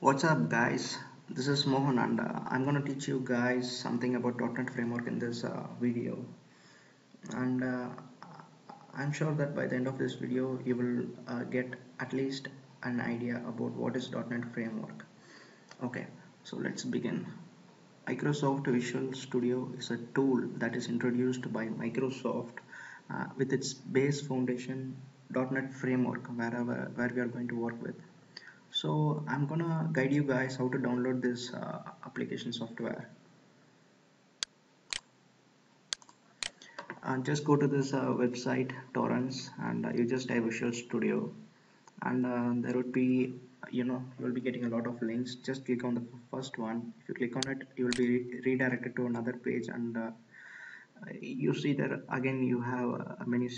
What's up guys? This is Mohan and uh, I'm gonna teach you guys something about .NET Framework in this uh, video and uh, I'm sure that by the end of this video you will uh, get at least an idea about what is .NET Framework. Okay, so let's begin. Microsoft Visual Studio is a tool that is introduced by Microsoft uh, with its base foundation .NET Framework wherever where we are going to work with so I'm gonna guide you guys how to download this uh, application software. And just go to this uh, website torrents and uh, you just type Visual Studio. And uh, there would be you know you will be getting a lot of links. Just click on the first one. If you click on it you will be re redirected to another page. And uh, you see there again you have uh, many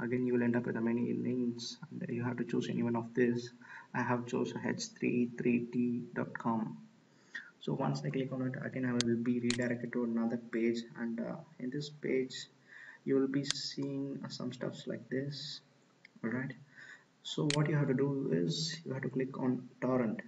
again you will end up with a many links. And you have to choose any one of this I have chosen h33t.com so once I click on it again I will be redirected to another page. And uh, in this page you will be seeing some stuffs like this. Alright. So what you have to do is you have to click on torrent.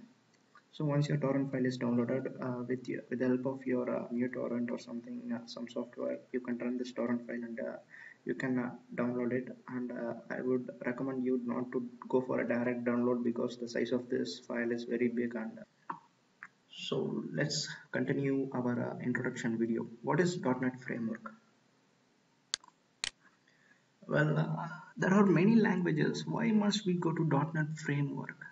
So once your torrent file is downloaded uh, with your, with the help of your uh, uTorrent or something uh, some software you can run this torrent file and uh, you can uh, download it. And uh, I would recommend you not to go for a direct download because the size of this file is very big and so let's continue our introduction video. What is .NET framework? Well uh, there are many languages. Why must we go to .NET framework?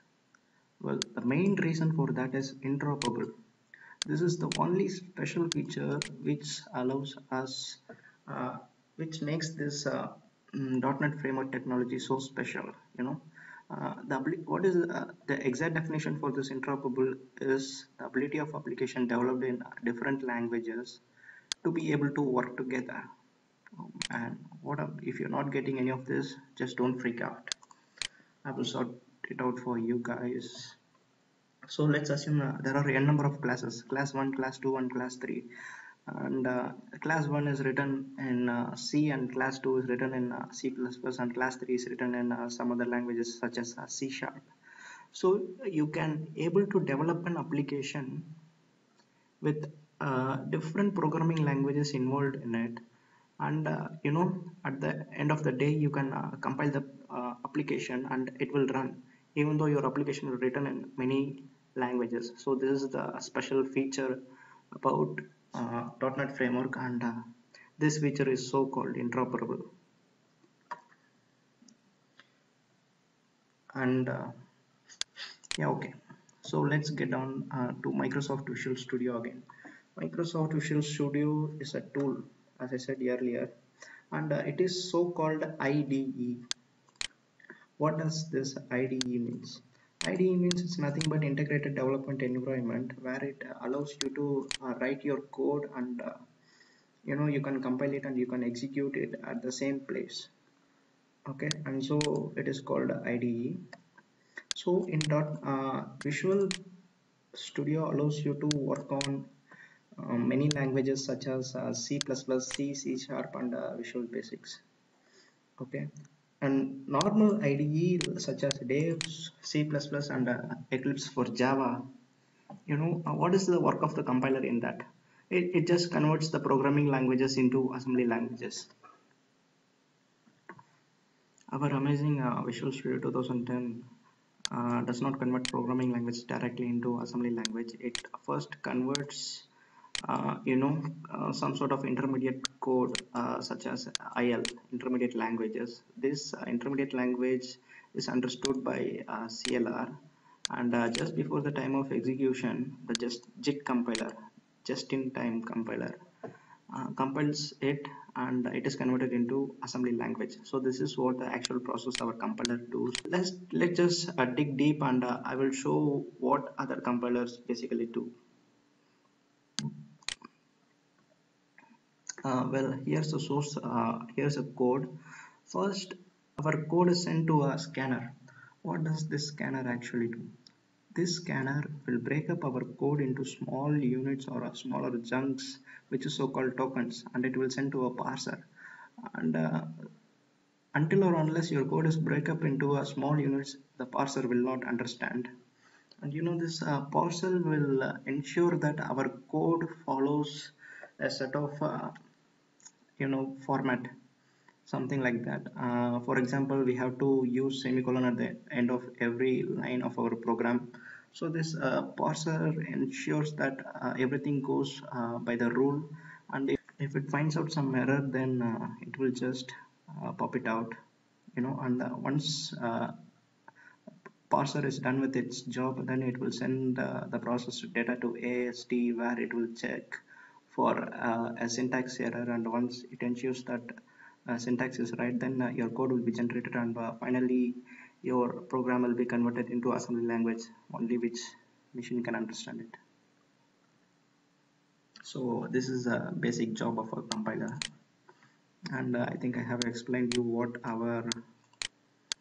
Well the main reason for that is interoperable. This is the only special feature which allows us uh, which makes this uh, mm, .NET framework technology so special you know. Uh, the what is uh, the exact definition for this interoperable is the ability of application developed in different languages to be able to work together. Um, and what if you're not getting any of this just don't freak out. I will sort it out for you guys. So let's assume uh, there are n number of classes class 1 class 2 and class 3 and uh, class 1 is written in uh, C and class 2 is written in uh, C++ and class 3 is written in uh, some other languages such as uh, C sharp. So you can able to develop an application with uh, different programming languages involved in it. And you know at the end of the day you can compile the application and it will run even though your application is written in many languages. So this is the special feature about uh, .NET framework and uh, this feature is so called interoperable. And uh, yeah okay. So let's get down uh, to Microsoft Visual Studio again. Microsoft Visual Studio is a tool as I said earlier and uh, it is so called IDE what does this IDE means IDE means it's nothing but integrated development environment where it allows you to uh, write your code and uh, you know you can compile it and you can execute it at the same place. Okay? And so it is called IDE so in dot uh, Visual Studio allows you to work on um, many languages such as uh, C++, C, C Sharp and uh, Visual Basics. Okay and normal IDE such as Dev, C++ and uh, Eclipse for Java you know uh, what is the work of the compiler in that? It, it just converts the programming languages into assembly languages. Our amazing uh, Visual Studio 2010 uh, does not convert programming language directly into assembly language. It first converts you know uh, some sort of intermediate code uh, such as IL intermediate languages. This uh, intermediate language is understood by uh, CLR and uh, just before the time of execution the just JIT compiler just in time compiler compiles it and it is converted into assembly language. So this is what the actual process our compiler does. Let's let's just dig deep and I will show what other compilers basically do uh, well here's the source uh, here's a code. First our code is sent to a scanner. What does this scanner actually do? This scanner will break up our code into small units or smaller chunks which is so-called tokens and it will send to a parser. And uh, until or unless your code is break up into a small units the parser will not understand. And you know this uh, parser will uh, ensure that our code follows a set of uh, you know format something like that. Uh, for example we have to use semicolon at the end of every line of our program. So this uh, parser ensures that uh, everything goes uh, by the rule. And if, if it finds out some error then uh, it will just uh, pop it out you know. And once parser is done with its job then it will send the processed data to AST where it will check for uh, a syntax error and once it ensures that uh, syntax is right then uh, your code will be generated and uh, finally your program will be converted into assembly language only which machine can understand it. So this is a basic job of a compiler. And uh, I think I have explained you what our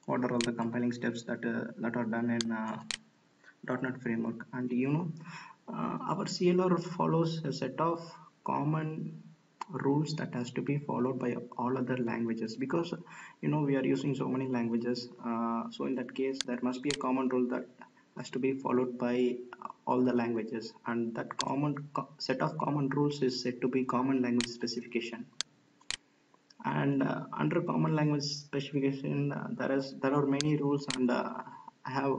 what are all the compiling steps that uh, that are done in .NET framework. And you know our CLR follows a set of common rules that has to be followed by all other languages because you know we are using so many languages uh, so in that case there must be a common rule that has to be followed by all the languages and that common co set of common rules is said to be common language specification. And uh, under common language specification uh, there is there are many rules and uh, I have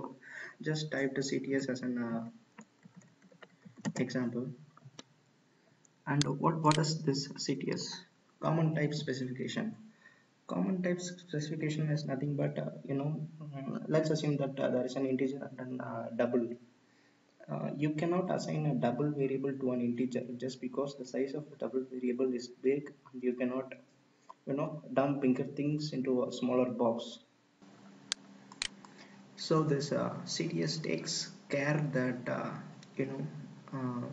just typed CTS as an uh, example and what what is this cts common type specification. Common type specification is nothing but uh, you know uh, let's assume that uh, there is an integer and then uh, double. Uh, you cannot assign a double variable to an integer just because the size of the double variable is big and you cannot you know dump bigger things into a smaller box. So this uh, cts takes care that you know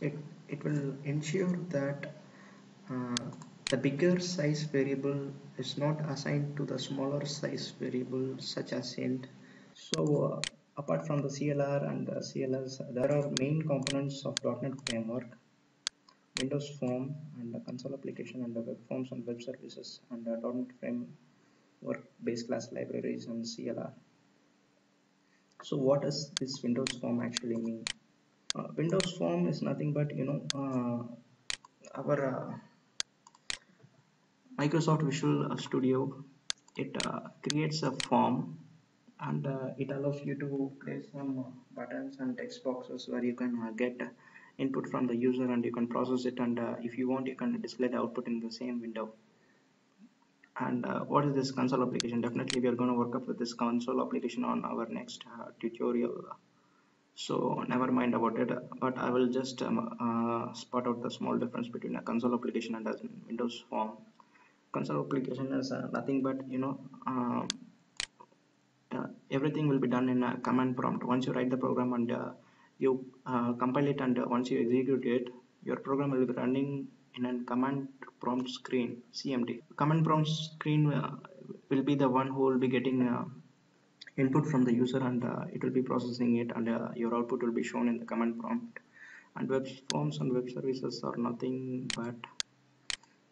it it will ensure that uh, the bigger size variable is not assigned to the smaller size variable such as int so uh, apart from the CLR and the CLS there are main components of .NET framework Windows Form and the console application and the web forms and web services and the .NET framework base class libraries and CLR so what does this Windows Form actually mean uh, windows form is nothing but you know uh, our uh, microsoft visual studio. It creates a form and it allows you to place some buttons and text boxes where you can get input from the user and you can process it. And uh, if you want you can display the output in the same window. And uh, what is this console application? Definitely we are going to work up with this console application on our next uh, tutorial so never mind about it. But I will just um, uh, spot out the small difference between a console application and a Windows form. Console application is uh, nothing but you know uh, uh everything will be done in a command prompt. Once you write the program and uh, you uh, compile it and once you execute it your program will be running in a command prompt screen CMD command prompt screen will be the one who will be getting input from the user and uh, it will be processing it and uh, your output will be shown in the command prompt. And web forms and web services are nothing but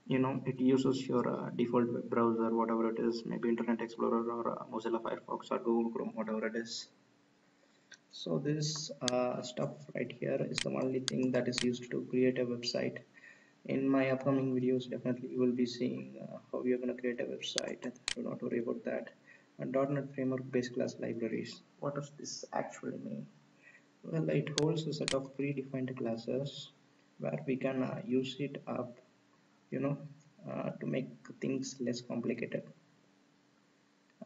you know it uses your uh, default web browser whatever it is maybe internet explorer or uh, mozilla firefox or google chrome whatever it is. So this uh, stuff right here is the only thing that is used to create a website. In my upcoming videos definitely you will be seeing uh, how you're going to create a website. Do not worry about that .NET Framework base class libraries. What does this actually mean? Well, it holds a set of predefined classes where we can uh, use it up, you know, uh, to make things less complicated.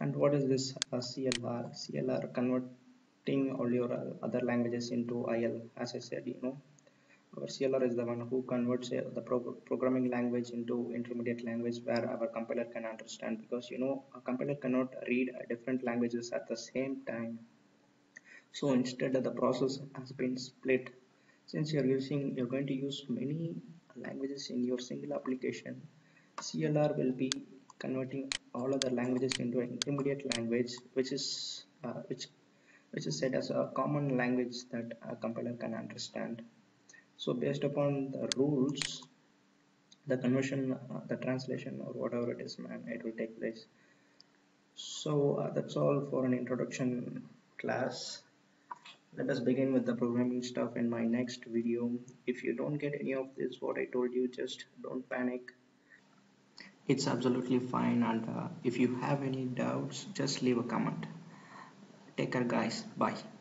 And what is this uh, CLR? CLR converting all your uh, other languages into IL, as I said, you know, our CLR is the one who converts uh, the pro programming language into intermediate language where our compiler can understand because you know a compiler cannot read different languages at the same time. So instead the process has been split. Since you're using you're going to use many languages in your single application CLR will be converting all other languages into an intermediate language which is uh, which which is said as a common language that a compiler can understand so based upon the rules the conversion uh, the translation or whatever it is man it will take place. So uh, that's all for an introduction class. Let us begin with the programming stuff in my next video. If you don't get any of this what i told you just don't panic. It's absolutely fine and uh, if you have any doubts just leave a comment. Take care guys. Bye